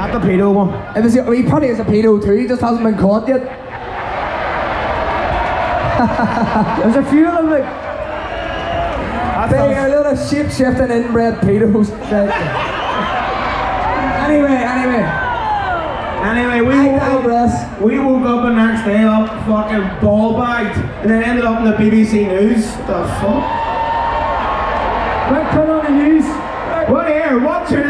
Not the pedo one. It was, he probably is a pedo too, he just hasn't been caught yet. There's a few of them like, That they sounds- are little shape-shifting inbred pedos. Anyway, anyway. Anyway, we woke, up, we woke up the next day up fucking ball bagged and then ended up in the BBC News. What the fuck? Quick, put on the news. What here? What tune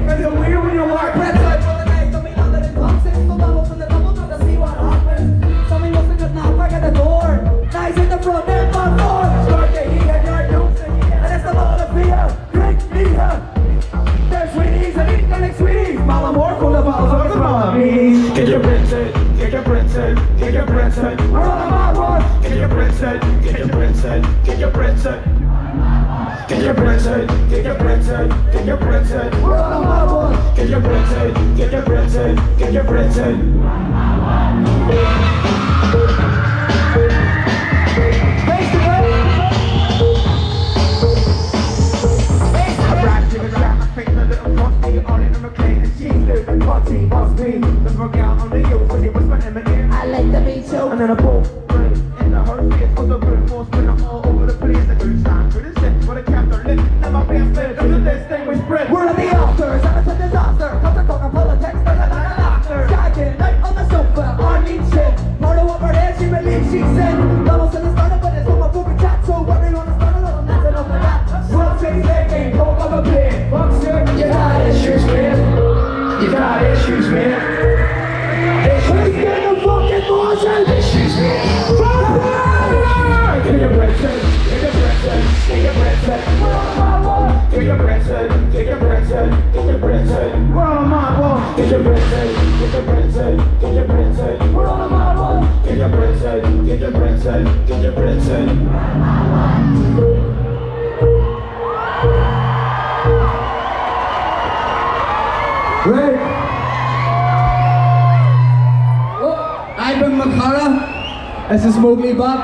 Get your prints in, the front, they're my lord! Start the heat, I got you! And it's the love of the beer! Great beer! They're sweeties, and it's gonna be sweeties! Malamor, the balls over the mall! get your in, get your prints in. We're on a mad one. Get your in, get your prints in, get your prints in. Get your prints in, get your prints in, get your prints in. We're on a mad one. Get your prints in, get your prints in, get your prints in. Face to I ride to the track, face a little frosty, on in the McLean, and she's living party, be. The fuck out on the youth when he whispered in my ear. I like the beat show. And then a boom, Get your breath in, get your breath in, get your breath in. We're on my wall. Get your breath in, get your breath in, get your breath in. Right. Oh, I've been Mo Chara. This is Móglaí Bap.